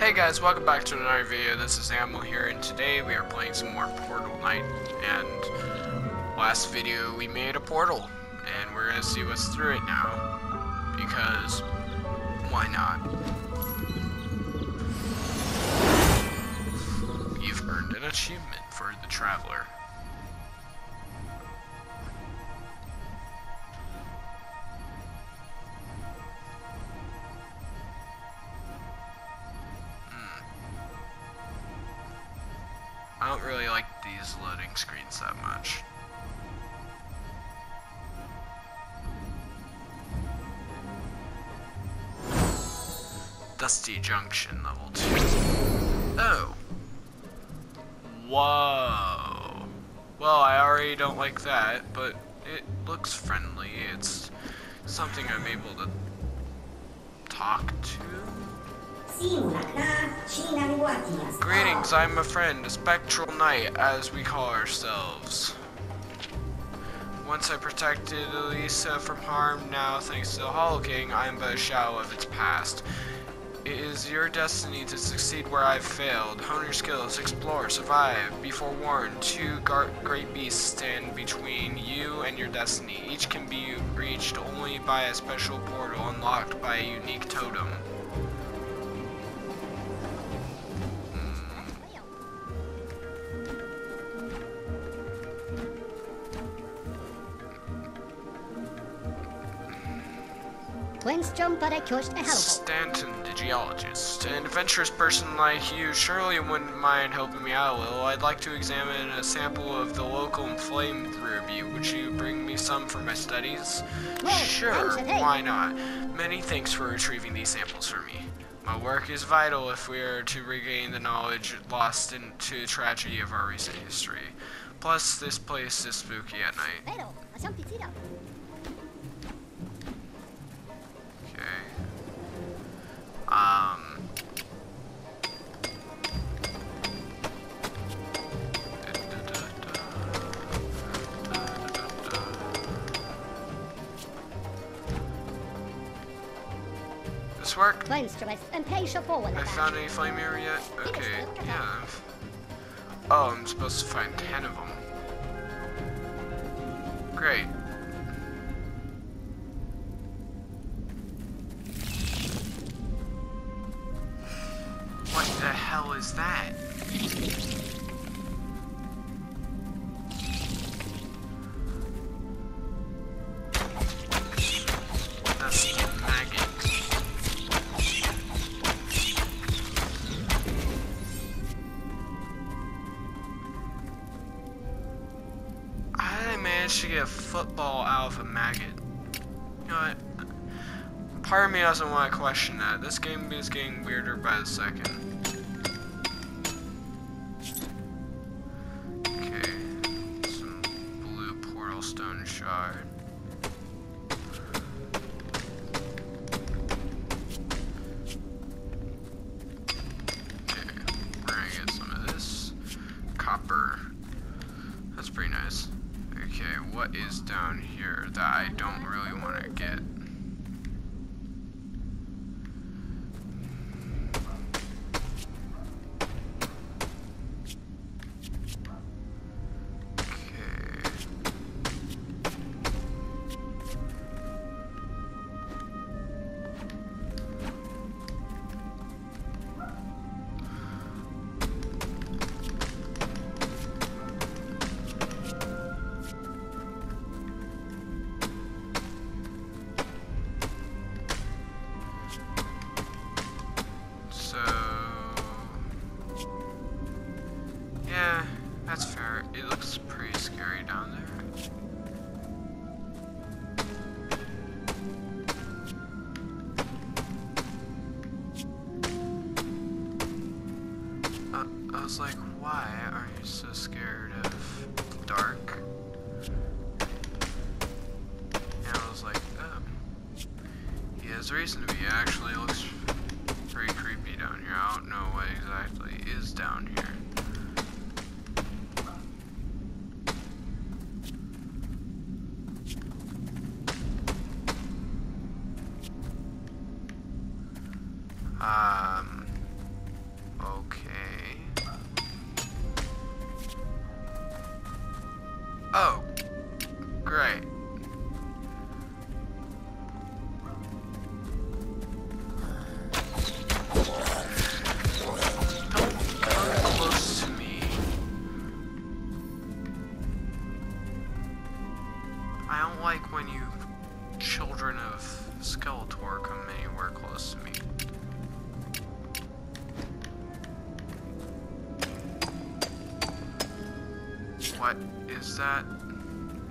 Hey guys, welcome back to another video. This is Ammo here, and today we are playing some more Portal Knight. And last video we made a portal, and we're gonna see what's through it now. Because why not? You've earned an achievement for the Traveler. These loading screens that much. Dusty Junction level 2. Oh. Whoa. Well, I already don't like that, but it looks friendly. It's something I'm able to talk to. Greetings, I'm a friend, a spectral knight, as we call ourselves. Once I protected Elisa from harm, now thanks to the Hollow King, I am but a shadow of its past. It is your destiny to succeed where I've failed. Hone your skills, explore, survive. Be forewarned, two great beasts stand between you and your destiny. Each can be reached only by a special portal unlocked by a unique totem. Stanton, the geologist. An adventurous person like you surely wouldn't mind helping me out a little. I'd like to examine a sample of the local flamethrower butte. Would you bring me some for my studies? sure, why not? Many thanks for retrieving these samples for me. My work is vital if we are to regain the knowledge lost into the tragedy of our recent history. Plus, this place is spooky at night. Work? I found any flame here yet? Okay, yeah. Oh, I'm supposed to find ten of them. Great. Doesn't want to question that. This game is getting weirder by the second. what like, What is that?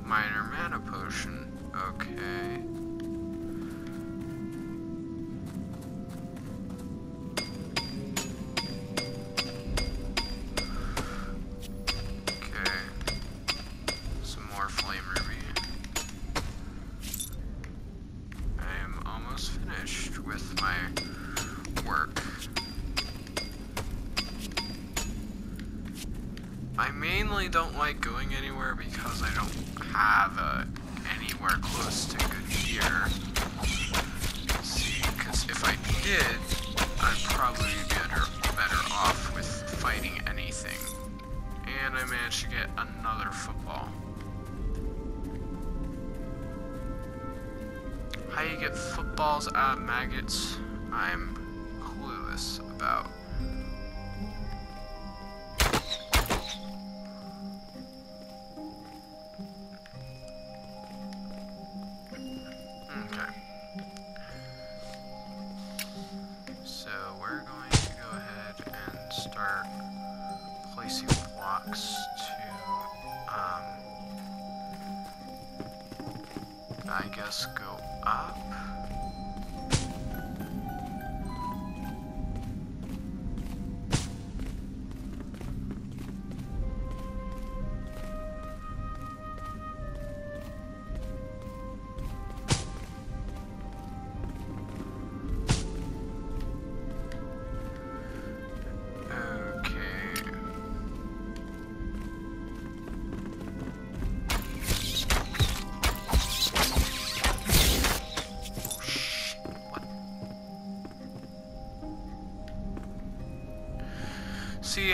Minor mana potion. Okay.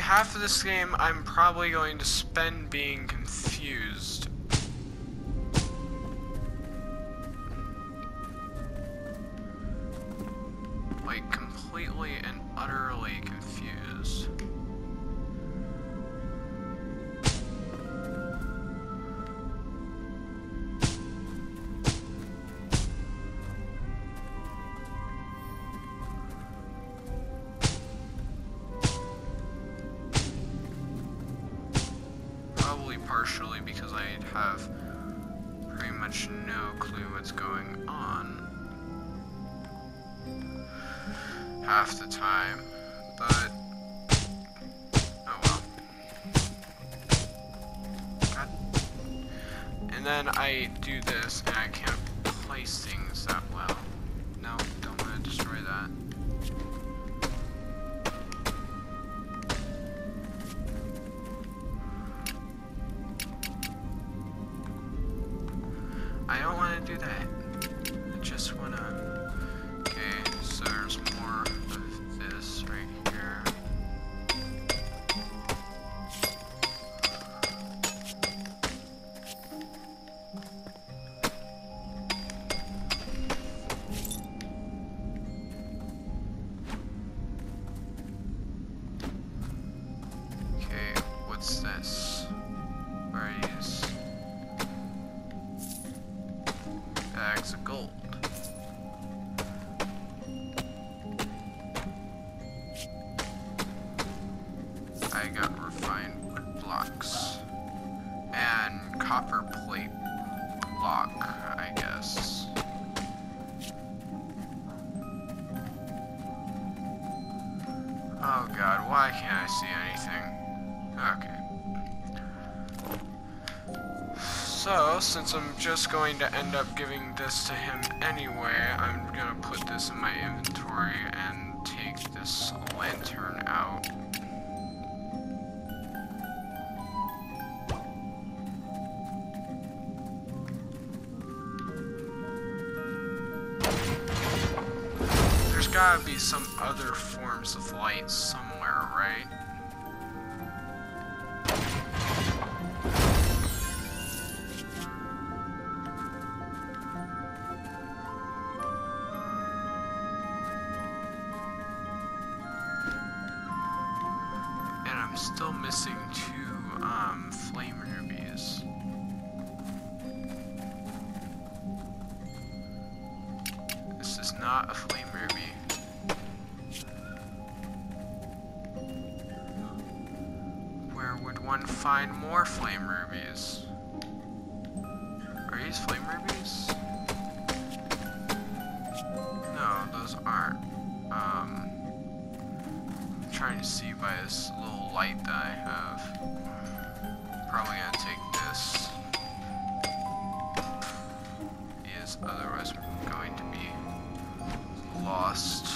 half of this game, I'm probably going to spend being confused. Like, completely and utterly confused. have pretty much no clue what's going on half the time, but oh well. God. And then I do this well, since I'm just going to end up giving this to him anyway, I'm gonna put this in my inventory and take this lantern out. There's gotta be some other forms of light somewhere, right? lost.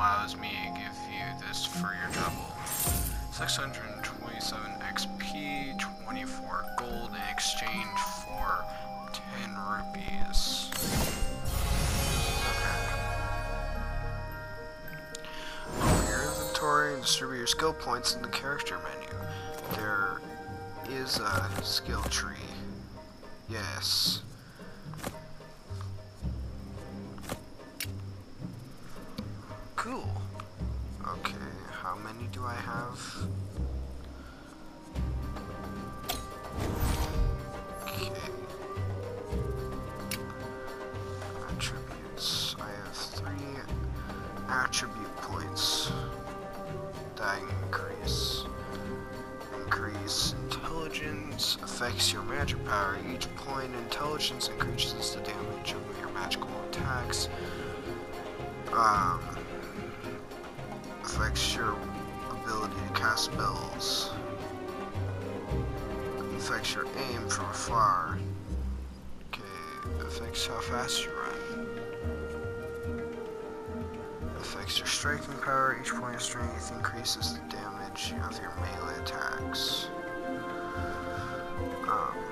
allows me to give you this for your trouble. 627 XP, 24 gold in exchange for 10 rupees. Okay. Your inventory, distribute your skill points in the character menu. There is a skill tree. Yes. Increases the damage of your magical attacks. Um, affects your ability to cast spells. Affects your aim from afar. Okay, affects how fast you run. Affects your striking power. Each point of strength increases the damage of your melee attacks. Um,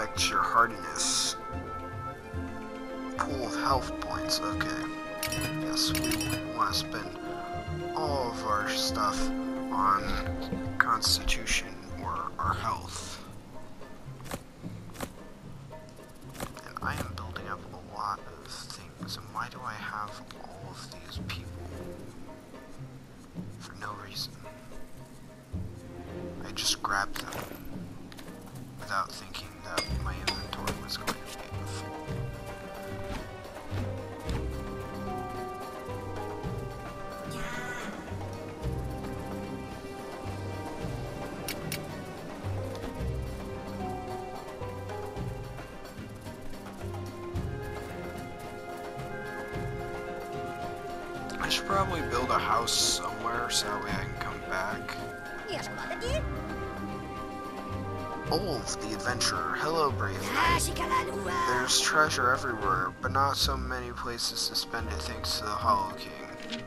affects your hardiness. Pool of health points. Okay. Yes, we want to spend all of our stuff on constitution or our health. Should probably build a house somewhere so that way I can come back. Olf, the adventurer. Hello, brave knight. There's treasure everywhere, but not so many places to spend it thanks to the Hollow King.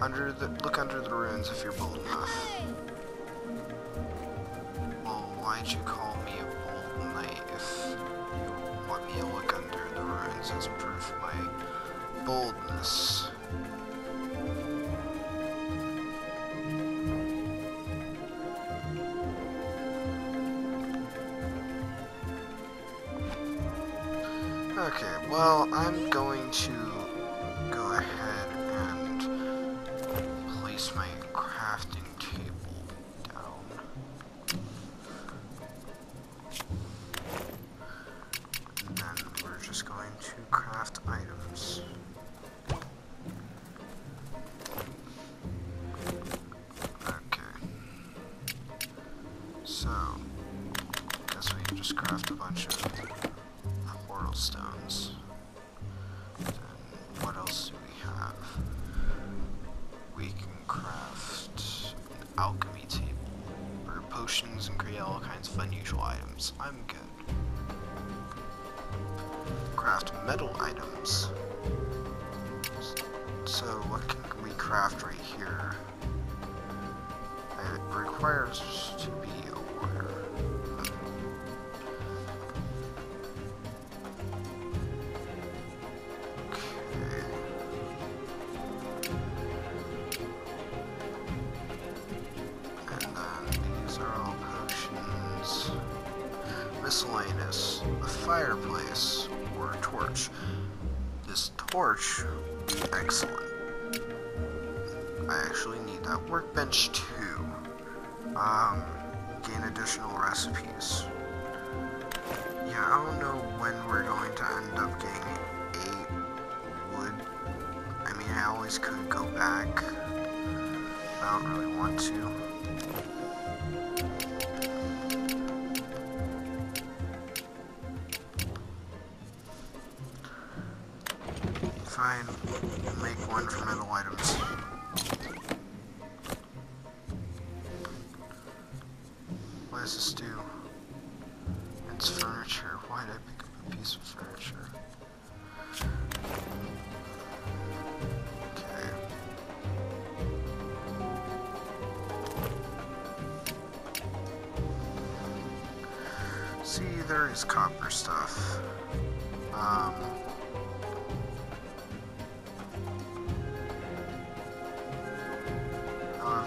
Under the look under the ruins if you're bold enough. Well, why'd you call me a bold knight if you want me to look under the ruins as proof of my boldness? Torch, excellent. I actually need that. Workbench too. Um, gain additional recipes. Yeah, I don't know when we're going to end up getting eight wood. I mean, I always could go back. I don't really want to. One for metal items.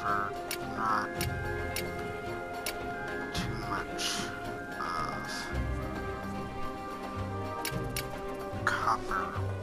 However, not too much of copper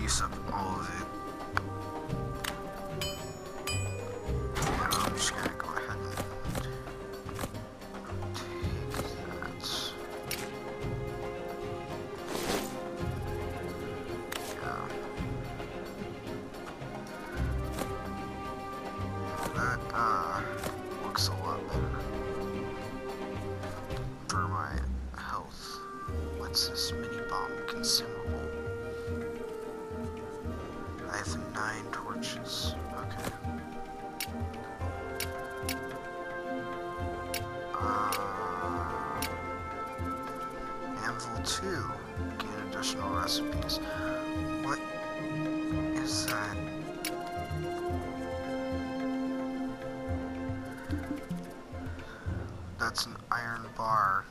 use up all of it. Anvil 2. Gain additional recipes. What is that? That's an iron bar.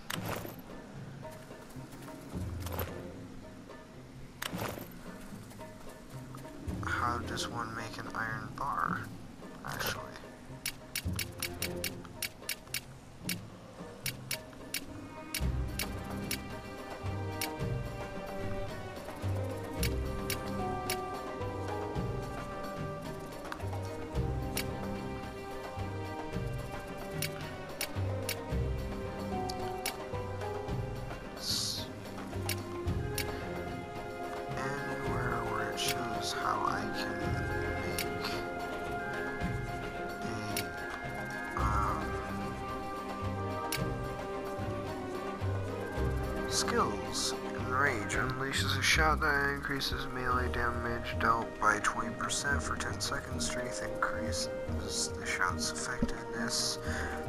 Unleashes a shout that increases melee damage dealt by 20% for 10 seconds. Strength increases the shout's effectiveness.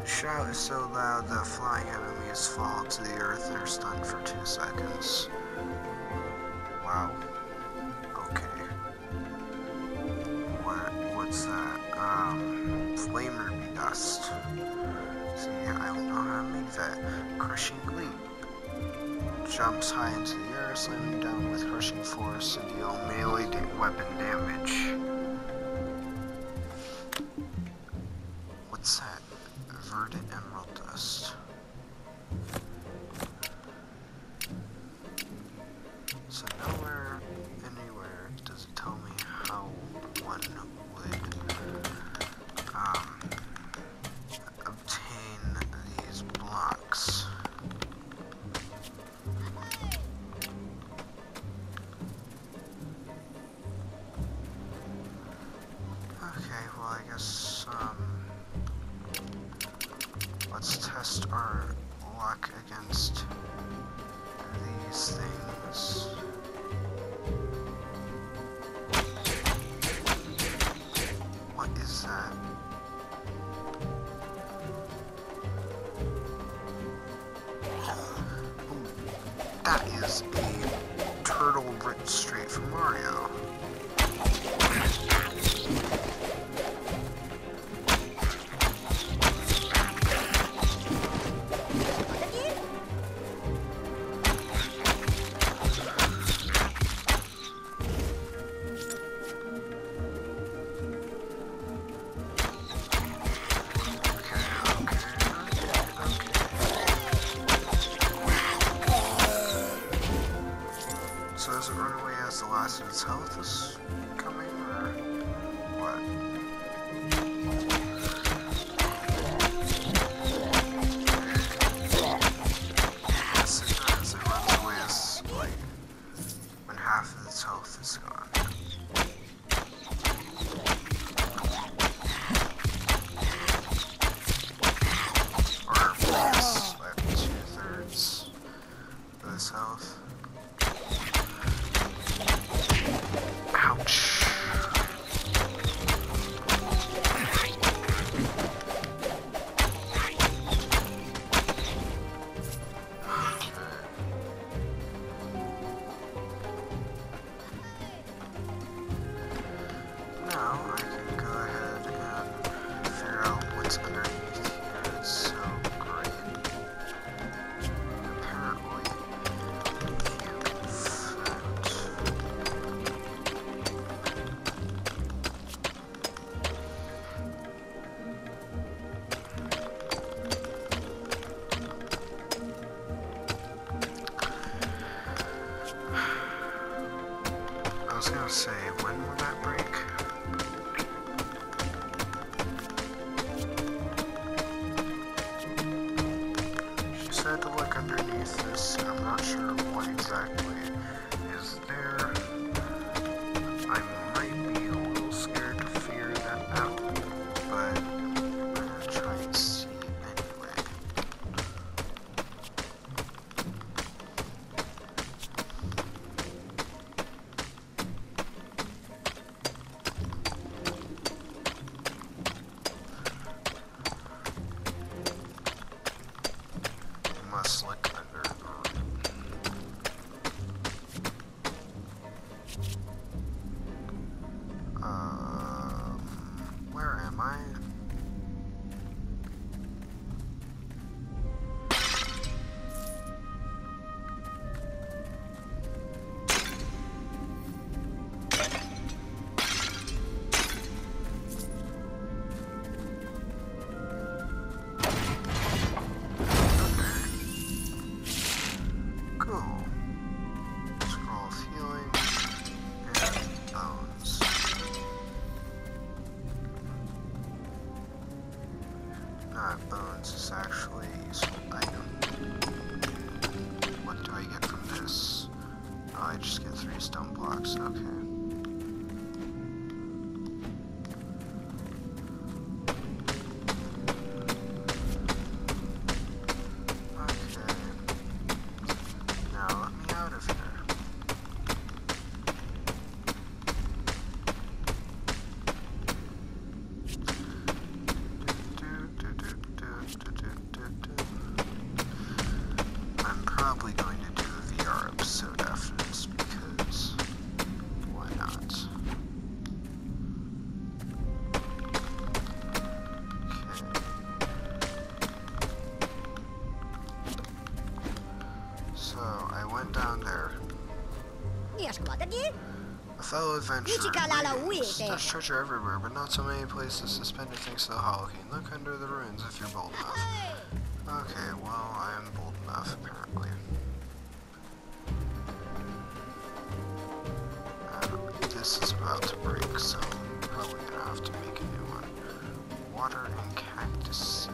The shout is so loud that flying enemies fall to the earth and are stunned for 2 seconds. Wow. Okay. What? What's that? Um, flamer be dust. See, I don't know how to make that. Crushing leap. Jumps high into the slamming down with crushing force to deal melee weapon damage. I guess um, let's test our luck against these things. was gonna say, when will that break? Oh, I went down there. A fellow adventurer. There's treasure everywhere, but not so many places suspended thanks to the Hollow King. Look under the ruins if you're bold enough. Okay, well, I am bold enough, apparently. Uh, this is about to break, so I'm probably gonna have to make a new one. Water and cactus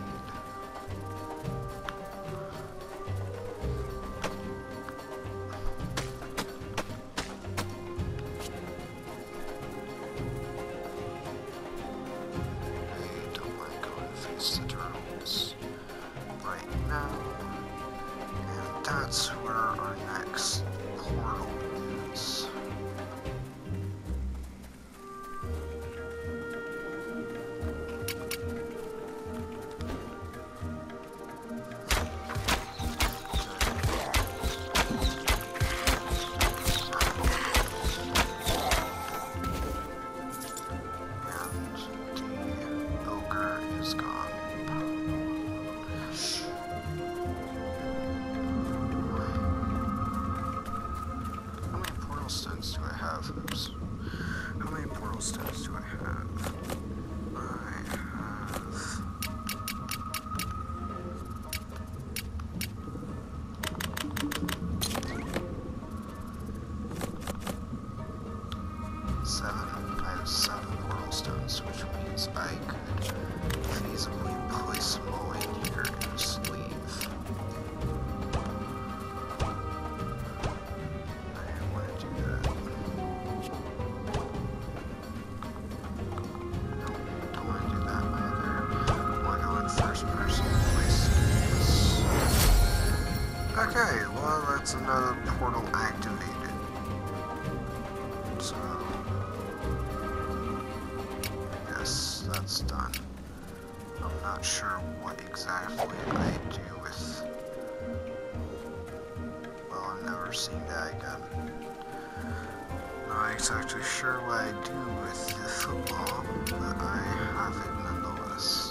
we're going do with... Well, I've never seen that again. Not exactly sure what I do with the football, but I have it nonetheless.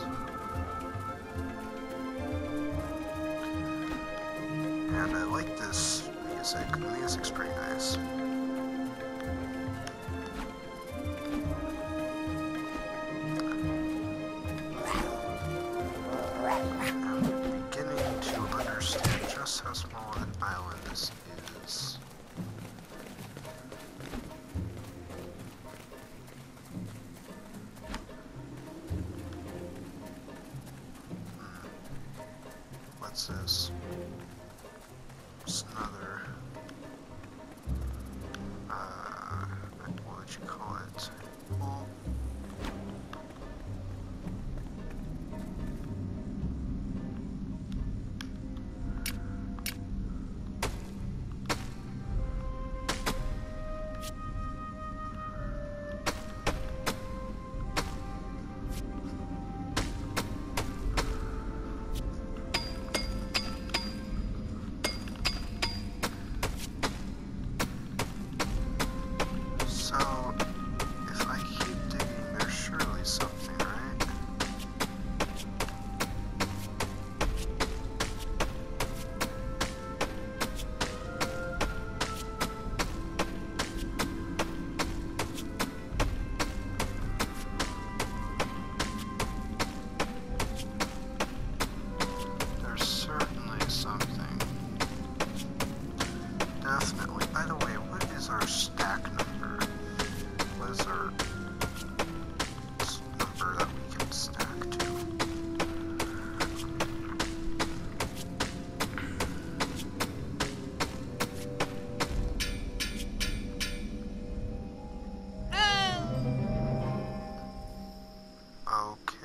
Okay.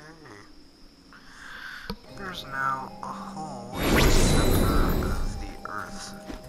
There's now a hole in the center of the Earth.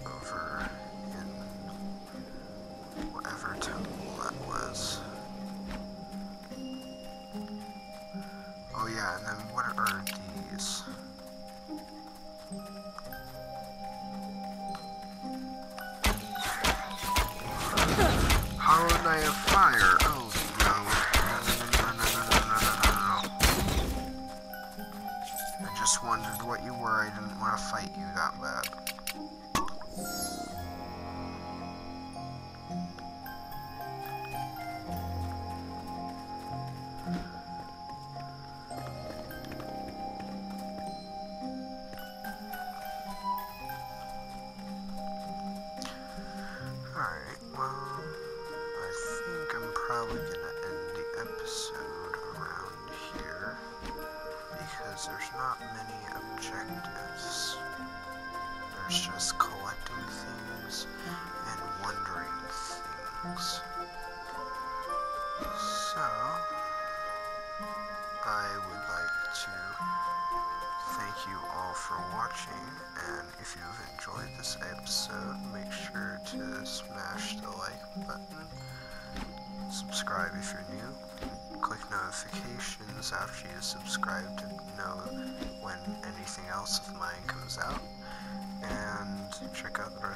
just go.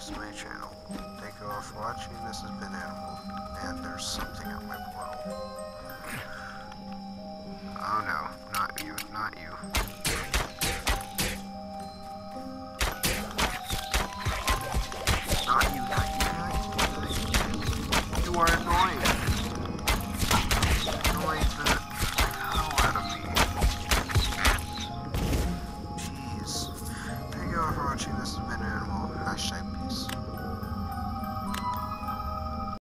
to my channel. Thank you all for watching. This has been Animal, and there's.